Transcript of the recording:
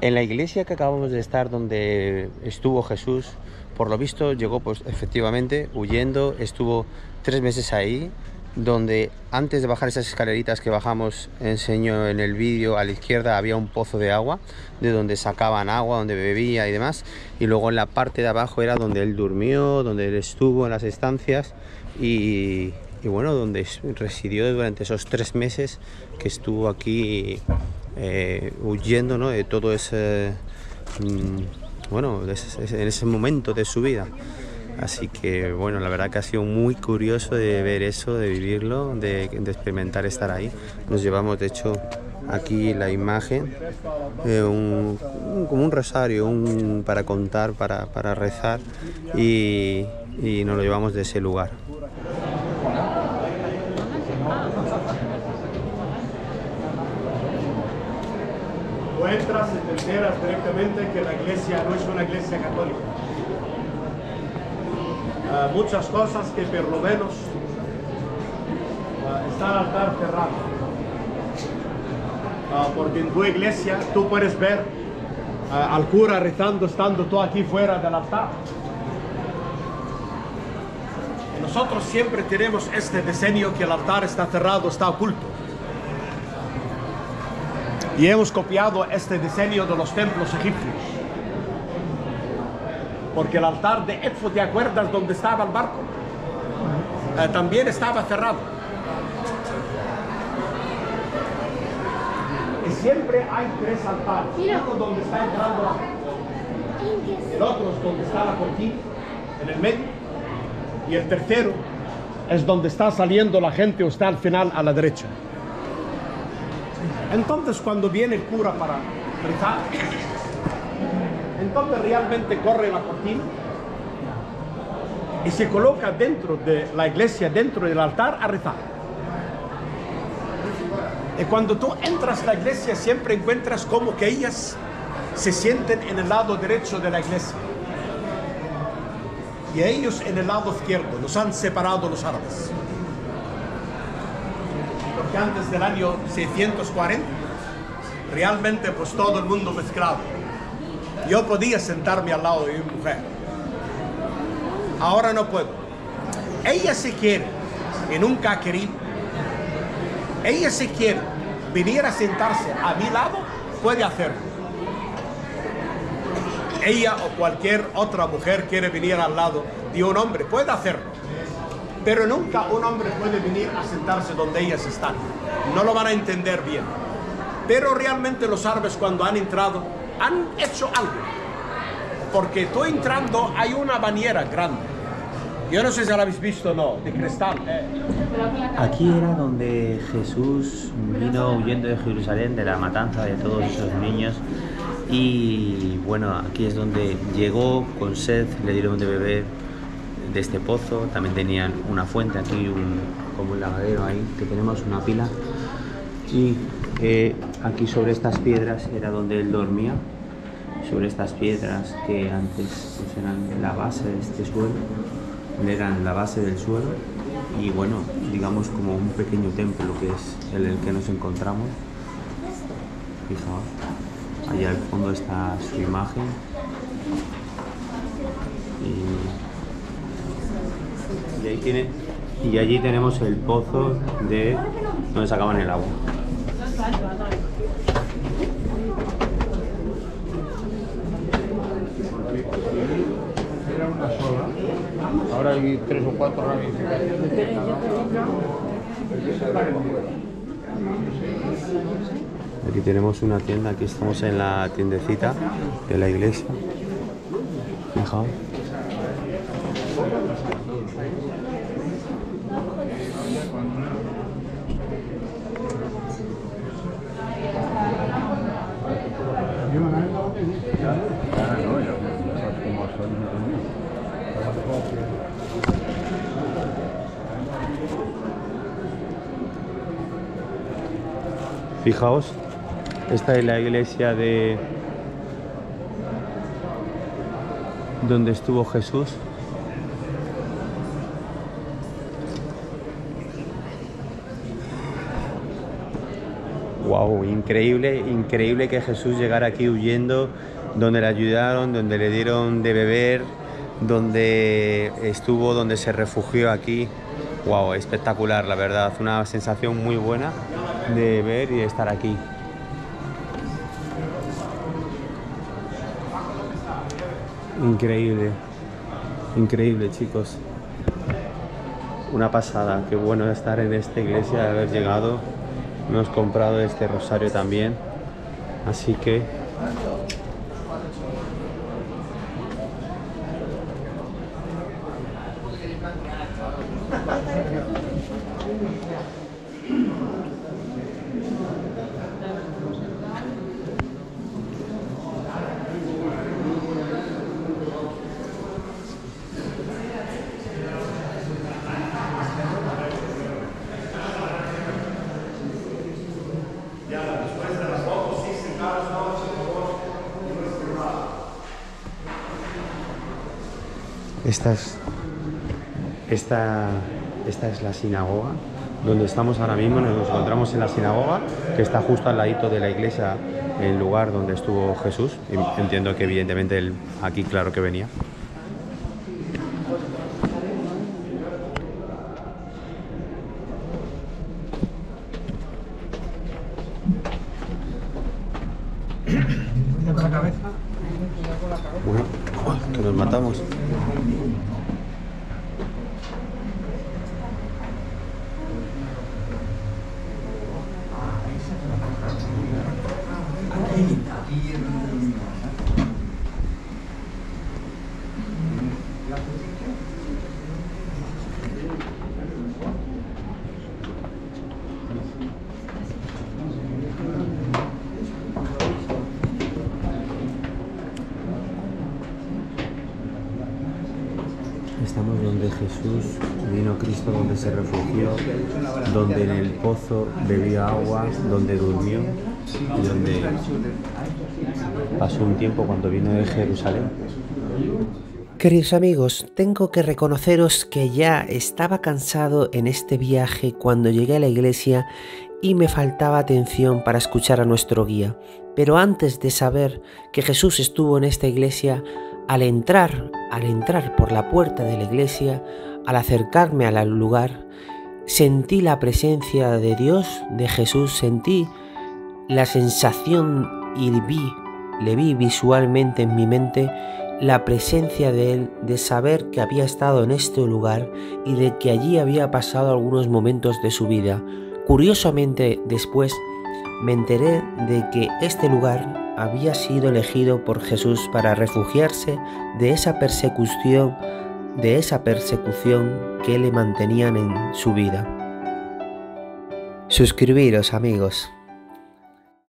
En la iglesia que acabamos de estar donde estuvo Jesús, por lo visto llegó pues efectivamente huyendo, estuvo tres meses ahí, donde antes de bajar esas escaleritas que bajamos, enseño en el vídeo, a la izquierda había un pozo de agua, de donde sacaban agua, donde bebía y demás, y luego en la parte de abajo era donde él durmió, donde él estuvo en las estancias y, y bueno, donde residió durante esos tres meses que estuvo aquí eh, huyendo ¿no? de todo ese, mm, bueno, en ese momento de su vida. Así que bueno, la verdad que ha sido muy curioso de ver eso, de vivirlo, de, experimentar estar ahí. Nos llevamos de hecho aquí la imagen, un, como un rosario un, para contar, para, para rezar y, y nos lo llevamos de ese lugar. O entras y te enteras directamente que la iglesia no es una iglesia católica Ah, muchas cosas que por lo menos uh, está el altar cerrado. Ah, porque en tu iglesia tú puedes ver al cura rezando estando tú aquí fuera del altar. nosotros siempre tenemos este diseño que el altar está cerrado, está oculto. Y hemos copiado este diseño de los templos egipcios porque el altar de Edfo, ¿te acuerdas dónde estaba el barco? Eh, también estaba cerrado. Y siempre hay tres altares. Uno donde está entrando la gente. El otro es donde está la cortina, en el medio. Y el tercero es donde está saliendo la gente o está al final a la derecha. Entonces cuando viene el cura para rezar, entonces realmente corre la cortina y se coloca dentro de la iglesia, dentro del altar a rezar. Y cuando tú entras a la iglesia siempre encuentras como que ellas se sienten en el lado derecho de la iglesia. Y ellos en el lado izquierdo, los han separado los árabes. Porque antes del año 640, realmente pues todo el mundo mezclado yo podía sentarme al lado de mi mujer. Ahora no puedo. Ella se quiere y nunca ha. Ella se quiere venir a sentarse a mi lado, puede hacerlo. Ella o cualquier otra mujer quiere venir al lado de un hombre, puede hacerlo. Pero nunca un hombre puede venir a sentarse donde ellas están. No lo van a entender bien. Pero realmente los árabes cuando han entrado han hecho algo. Porque tú entrando hay una bañera grande. Yo no sé si la habéis visto o no, de cristal. Aquí era donde Jesús vino huyendo de Jerusalén, de la matanza de todos esos niños. Y bueno, aquí es donde llegó con sed, le dieron de beber de este pozo. También tenían una fuente aquí, como un lavadero ahí, que tenemos una pila. Y que aquí sobre estas piedras era donde él dormía, sobre estas piedras que antes pues, eran la base de este suelo, eran la base del suelo y bueno, digamos como un pequeño templo que es el, que nos encontramos. Fijaos, allá al fondo está su imagen. Y, ahí tiene, y allí tenemos el pozo de donde sacaban el agua. Era una sola, ahora hay tres o cuatro ramificaciones. Aquí tenemos una tienda, aquí estamos en la tiendecita de la iglesia. Fijaos. Fijaos, esta es la iglesia de donde estuvo Jesús. Wow, increíble, increíble que Jesús llegara aquí huyendo, donde le ayudaron, donde le dieron de beber, donde estuvo, donde se refugió aquí. Wow, espectacular, la verdad, una sensación muy buena de ver y de estar aquí. Increíble, increíble chicos. Una pasada, qué bueno estar en esta iglesia, haber llegado. Hemos comprado este rosario también. Así que Esta es, esta, esta es la sinagoga donde estamos ahora mismo. Nos encontramos en la sinagoga que está justo al ladito de la iglesia, el lugar donde estuvo Jesús. Y entiendo que evidentemente él aquí claro que venía. Bueno, que nos matamos. Estamos donde Jesús vino Cristo, donde se refugió, donde en el pozo bebió agua, donde durmió pasó un tiempo cuando vino de Jerusalén. Queridos amigos, tengo que reconoceros que ya estaba cansado en este viaje cuando llegué a la iglesia y me faltaba atención para escuchar a nuestro guía. Pero antes de saber que Jesús estuvo en esta iglesia, al entrar, al entrar por la puerta de la iglesia, al acercarme al lugar, sentí la presencia de Dios, de Jesús, sentí la sensación y vi, le vi visualmente en mi mente la presencia de Él, de saber que había estado en este lugar y de que allí había pasado algunos momentos de su vida. Curiosamente, después me enteré de que este lugar había sido elegido por Jesús para refugiarse de esa persecución, de esa persecución que le mantenían en su vida. Suscribiros amigos.